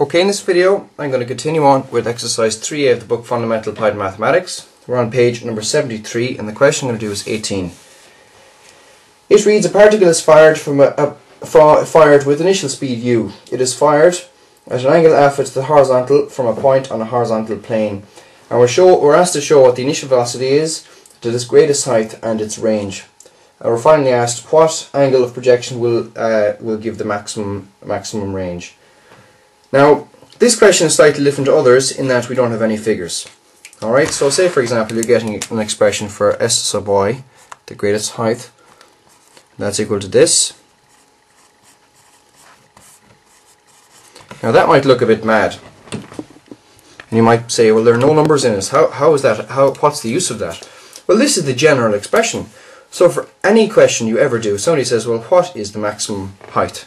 Okay, in this video I'm going to continue on with exercise 3a of the book Fundamental Applied Mathematics. We're on page number 73 and the question I'm going to do is 18. It reads a particle is fired from a, a fired with initial speed u. It is fired at an angle alpha to the horizontal from a point on a horizontal plane. And we're, show, we're asked to show what the initial velocity is to its greatest height and its range. And we're finally asked what angle of projection will, uh, will give the maximum, maximum range. Now, this question is slightly different to others in that we don't have any figures. Alright, so say for example you're getting an expression for s sub y, the greatest height, that's equal to this. Now that might look a bit mad. And you might say, well there are no numbers in this, How, how is that, how, what's the use of that? Well this is the general expression. So for any question you ever do, somebody says, well what is the maximum height?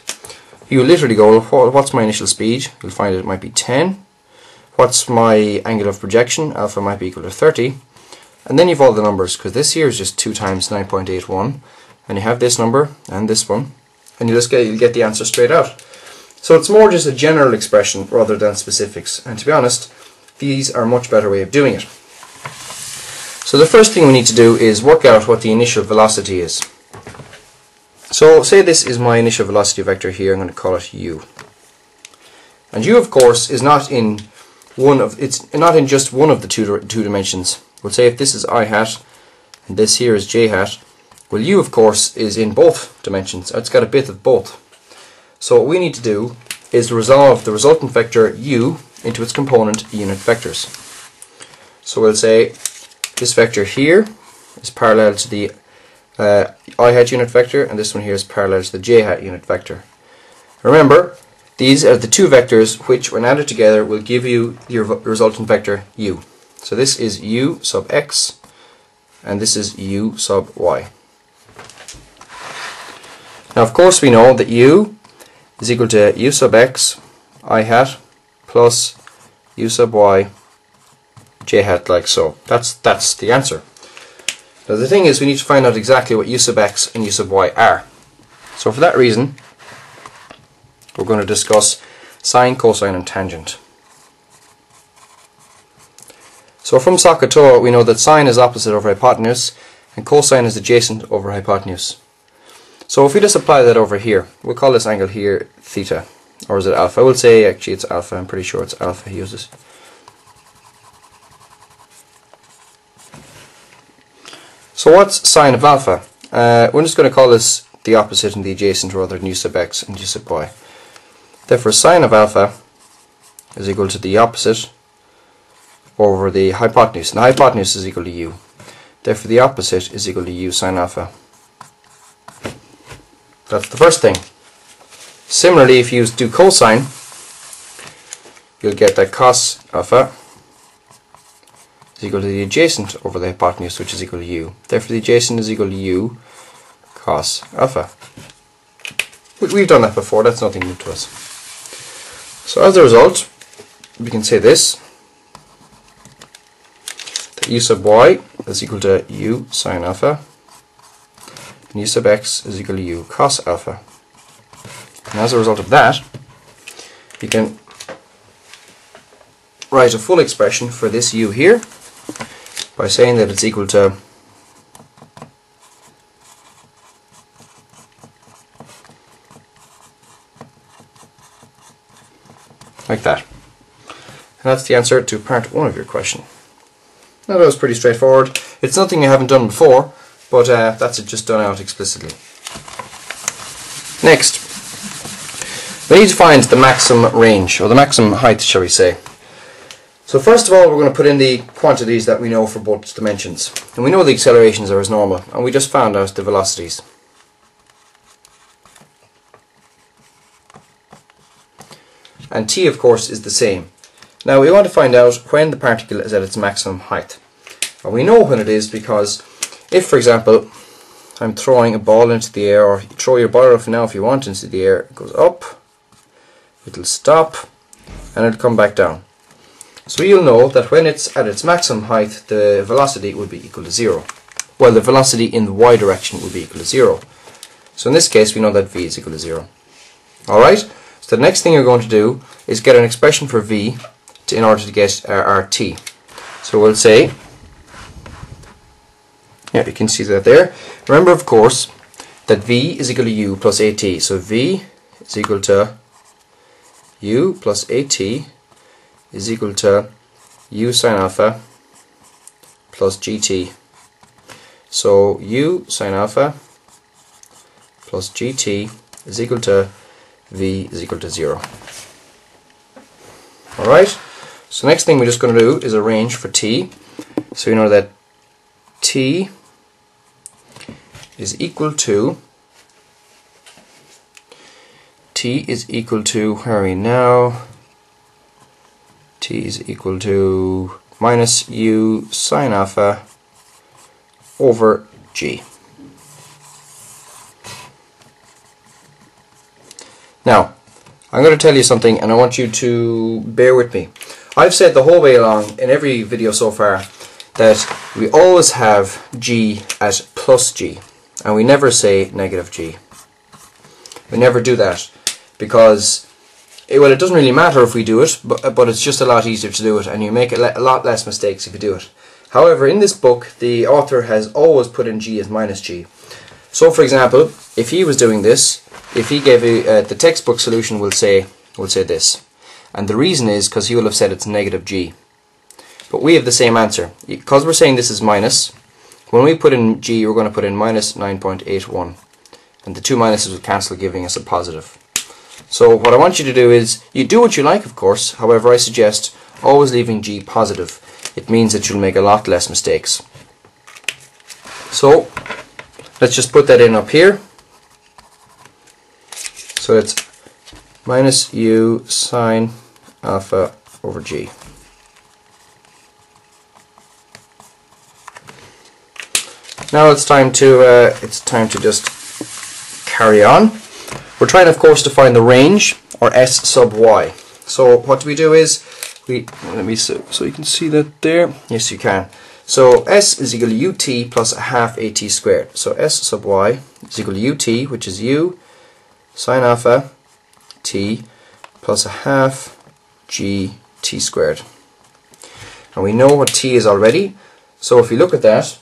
You literally go, what's my initial speed? You'll find it might be 10. What's my angle of projection? Alpha might be equal to 30. And then you've all the numbers, because this here is just 2 times 9.81. And you have this number and this one. And you just get, you'll get the answer straight out. So it's more just a general expression rather than specifics. And to be honest, these are a much better way of doing it. So the first thing we need to do is work out what the initial velocity is. So say this is my initial velocity vector here, I'm going to call it u. And u of course is not in one of it's not in just one of the two two dimensions. We'll say if this is i hat and this here is j hat, well u of course is in both dimensions. It's got a bit of both. So what we need to do is resolve the resultant vector u into its component unit vectors. So we'll say this vector here is parallel to the uh, i hat unit vector and this one here is parallel to the j hat unit vector. Remember these are the two vectors which when added together will give you your resultant vector u. So this is u sub x and this is u sub y. Now of course we know that u is equal to u sub x i hat plus u sub y j hat like so. That's that's the answer. Now the thing is we need to find out exactly what u sub x and u sub y are. So for that reason we're going to discuss sine, cosine and tangent. So from SOHCAHTOA we know that sine is opposite over hypotenuse and cosine is adjacent over hypotenuse. So if we just apply that over here, we'll call this angle here theta, or is it alpha? We'll say actually it's alpha, I'm pretty sure it's alpha he uses. So what's sine of alpha? Uh, we're just going to call this the opposite and the adjacent rather than u sub x and u sub y. Therefore sine of alpha is equal to the opposite over the hypotenuse. And the hypotenuse is equal to u. Therefore the opposite is equal to u sine alpha. That's the first thing. Similarly, if you do cosine, you'll get that cos alpha is equal to the adjacent over the hypotenuse, which is equal to u. Therefore, the adjacent is equal to u cos alpha. We've done that before, that's nothing new to us. So as a result, we can say this, that u sub y is equal to u sine alpha, and u sub x is equal to u cos alpha. And as a result of that, you can write a full expression for this u here, by saying that it's equal to like that. And that's the answer to part one of your question. Now that was pretty straightforward. It's nothing you haven't done before, but uh, that's it just done out explicitly. Next, we need to find the maximum range, or the maximum height, shall we say. So first of all we're going to put in the quantities that we know for both dimensions. And we know the accelerations are as normal and we just found out the velocities. And t of course is the same. Now we want to find out when the particle is at its maximum height. And we know when it is because if for example I'm throwing a ball into the air or throw your ball off now if you want into the air, it goes up, it'll stop and it'll come back down. So you'll know that when it's at its maximum height, the velocity would be equal to zero. Well, the velocity in the y direction would be equal to zero. So in this case, we know that v is equal to zero. Alright, so the next thing you're going to do is get an expression for v to, in order to get our, our t. So we'll say, yeah, you can see that there. Remember, of course, that v is equal to u plus at. So v is equal to u plus at is equal to u sine alpha plus gt. So u sine alpha plus gt is equal to v is equal to 0. Alright, so next thing we're just going to do is arrange for t. So we know that t is equal to t is equal to where are we now t is equal to minus u sine alpha over g now I'm going to tell you something and I want you to bear with me I've said the whole way along in every video so far that we always have g at plus g and we never say negative g. We never do that because it, well it doesn't really matter if we do it but, but it's just a lot easier to do it and you make a, lot less mistakes if you do it. However in this book the author has always put in g as minus g. So for example if he was doing this if he gave a, uh, the textbook solution will say will say this and the reason is because he will have said it's negative g but we have the same answer because we're saying this is minus when we put in G, we're going to put in minus 9.81. And the two minuses will cancel, giving us a positive. So what I want you to do is, you do what you like, of course. However, I suggest always leaving G positive. It means that you'll make a lot less mistakes. So, let's just put that in up here. So it's minus u sine alpha over g. Now it's time to uh, it's time to just carry on. We're trying, of course, to find the range or s sub y. So what do we do is we let me so, so you can see that there. Yes, you can. So s is equal to ut plus a half at squared. So s sub y is equal to ut, which is u sine alpha t plus a half g t squared. And we know what t is already. So if you look at that,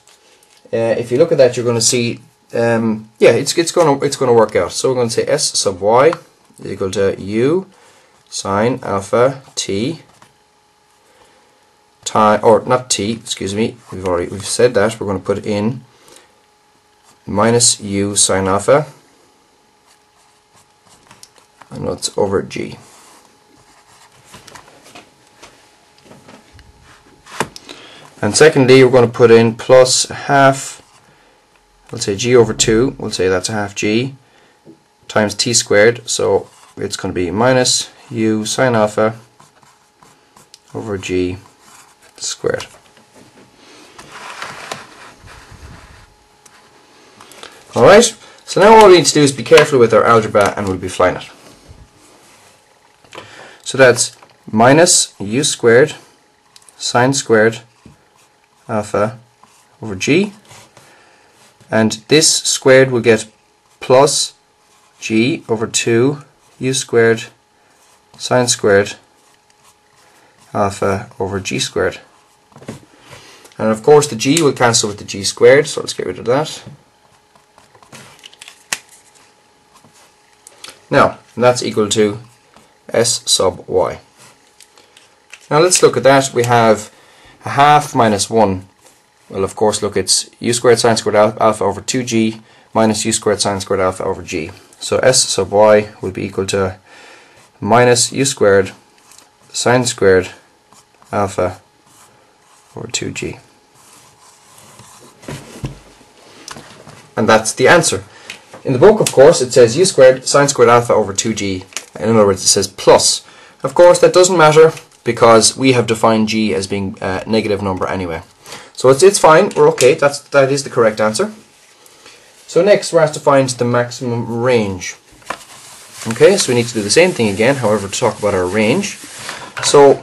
uh, if you look at that, you're going to see, um, yeah, it's it's going to it's to work out. So we're going to say s sub y is equal to u sine alpha t time or not t, excuse me. We've already we've said that. We're going to put in minus u sine alpha, and that's over g. And secondly, we're going to put in plus half, let's say g over 2, we'll say that's a half g, times t squared, so it's going to be minus u sine alpha over g squared. Alright, so now all we need to do is be careful with our algebra and we'll be flying it. So that's minus u squared sine squared alpha over g and this squared will get plus g over 2 u squared sine squared alpha over g squared. And of course the g will cancel with the g squared so let's get rid of that. Now that's equal to s sub y. Now let's look at that. We have a half minus 1 well of course look it's u squared sine squared alpha over 2g minus u squared sine squared alpha over g. So s sub y will be equal to minus u squared sine squared alpha over 2g and that's the answer. In the book of course it says u squared sine squared alpha over 2g in other words it says plus. Of course that doesn't matter because we have defined g as being a negative number anyway. So it's, it's fine, we're okay, That's, that is the correct answer. So next we're asked to find the maximum range. Okay, so we need to do the same thing again, however, to talk about our range. So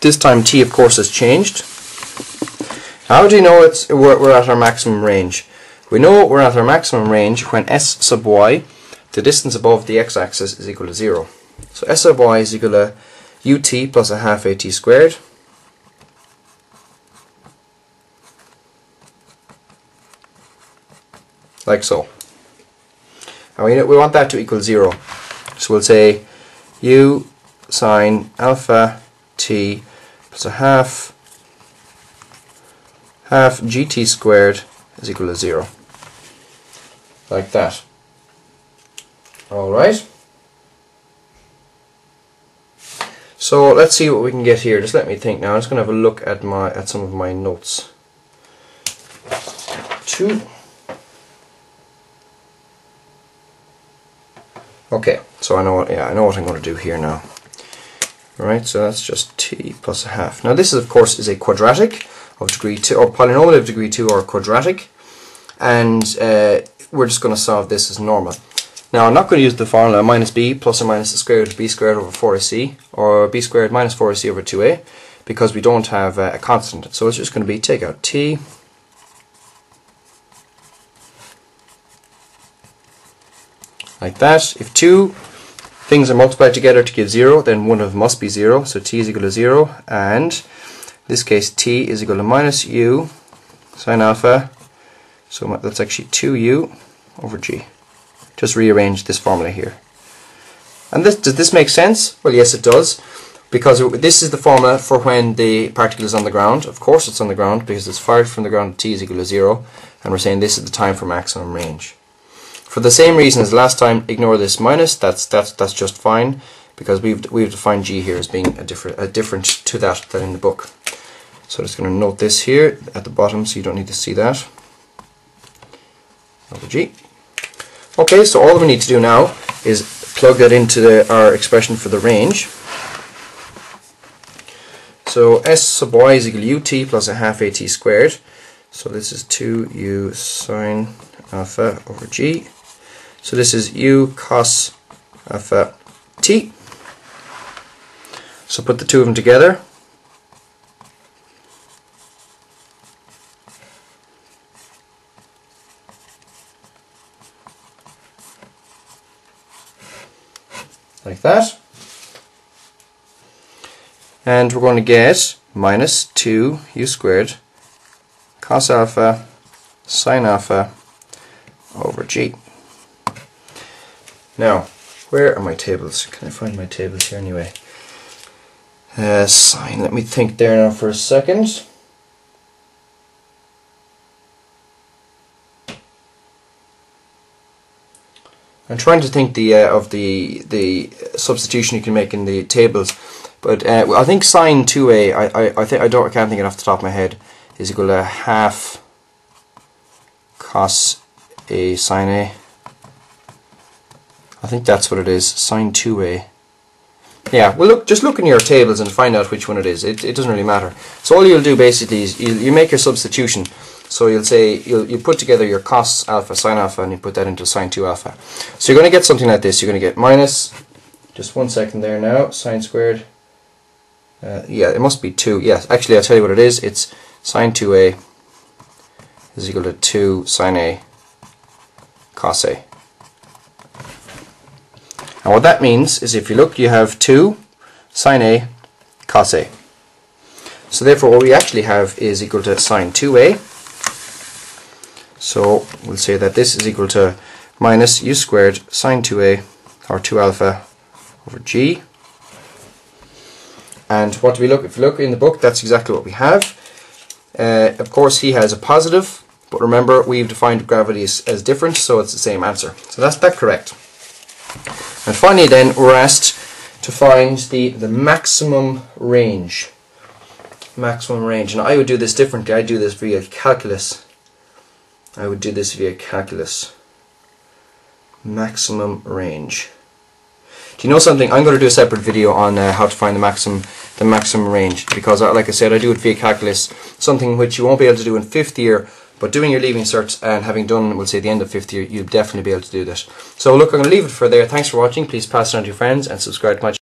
this time t of course has changed. How do you know it's we're, we're at our maximum range? We know we're at our maximum range when s sub y, the distance above the x-axis, is equal to 0. So S sub y is equal to ut plus a half at squared. Like so. And we, we want that to equal 0. So we'll say u sine alpha t plus a half half gt squared is equal to 0. Like that. Alright. So let's see what we can get here. Just let me think now. I'm just going to have a look at my at some of my notes. Two. Okay, so I know what yeah I know what I'm going to do here now. All right, so that's just t plus a half. Now this is of course is a quadratic of degree two or polynomial of degree two or quadratic, and uh, we're just going to solve this as normal. Now I'm not going to use the formula minus b plus or minus the square root of b squared over 4ac or b squared minus 4ac over 2a because we don't have uh, a constant. So it's just going to be take out t like that. If two things are multiplied together to give 0 then one of them must be 0 so t is equal to 0 and in this case t is equal to minus u sine alpha so that's actually 2u over g just rearrange this formula here. And this, does this make sense? Well, yes, it does. Because this is the formula for when the particle is on the ground. Of course it's on the ground because it's fired from the ground t is equal to 0. And we're saying this is the time for maximum range. For the same reason as last time, ignore this minus. That's that's that's just fine because we've we've defined g here as being a different a different to that than in the book. So I'm just going to note this here at the bottom so you don't need to see that. Over g. Okay, so all we need to do now is plug that into the, our expression for the range. So s sub y is equal to ut plus a half at squared. So this is 2u sine alpha over g. So this is u cos alpha t. So put the two of them together. like that. And we're going to get minus 2 u squared cos alpha sine alpha over g. Now, where are my tables? Can I find my tables here anyway? Uh, sine, let me think there now for a second. I'm trying to think the uh, of the the substitution you can make in the tables, but uh, I think sine two a I I I think I don't I can't think it off the top of my head is equal to half cos a sine a. I think that's what it is. Sine two a. Yeah, well look, just look in your tables and find out which one it is. It, it doesn't really matter. So all you'll do basically is you, you make your substitution. So you'll say, you'll, you put together your cos alpha, sine alpha, and you put that into sine 2 alpha. So you're going to get something like this. You're going to get minus, just one second there now, sine squared. Uh, yeah, it must be 2. Yes, actually I'll tell you what it is. It's sine 2a is equal to 2 sine a cos a. And what that means is if you look, you have 2 sine a cos a. So therefore what we actually have is equal to sine 2a so we'll say that this is equal to minus u squared sine 2a or 2 alpha over g. And what do we look? If you look in the book, that's exactly what we have. Uh, of course, he has a positive, but remember we've defined gravity as, as different, so it's the same answer. So that's that correct. And finally, then we're asked to find the the maximum range. Maximum range, and I would do this differently. I do this via calculus I would do this via calculus. Maximum range. Do you know something? I'm going to do a separate video on uh, how to find the maximum the maximum range because, uh, like I said, I do it via calculus, something which you won't be able to do in fifth year. But doing your leaving certs and having done, we'll say, the end of fifth year, you'll definitely be able to do that. So look, I'm going to leave it for there. Thanks for watching. Please pass it on to your friends and subscribe to my channel.